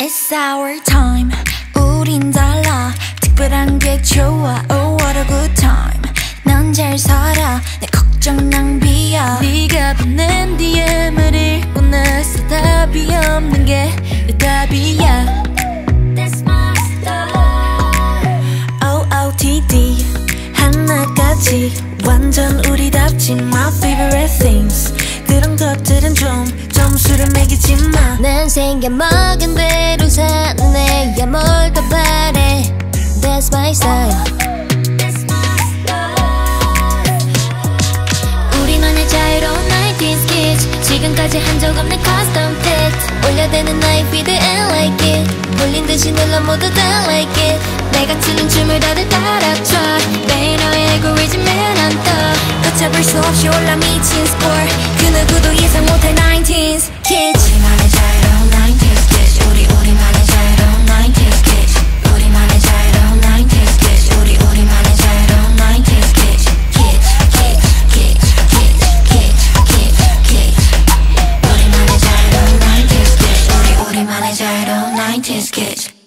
It's our time 우린 달라 특별한 게 좋아 Oh what a good time 난잘 살아 내 걱정 낭비야 네가 보낸 DM을 읽고 나서 답이 없는 게 내 답이야 That's my style OOTD 하나까지 완전 우리답지 My favorite 좀 점수를 매기지 마. 난 생겨먹은 대로 사네 야 뭘 더 바래? That's my style. 우리만의 자유로운 90s kids 지금까지 한 적 없는 custom fit 올려대는 나의 feed and like it. 몰린 듯이 눌러 모두 다 like it. 내가 추는 춤을 다들 따라춰 매일 너의 알고리즘에 난떠 걷잡을 수 없이 올라 미친 그 manager, all 90s kids.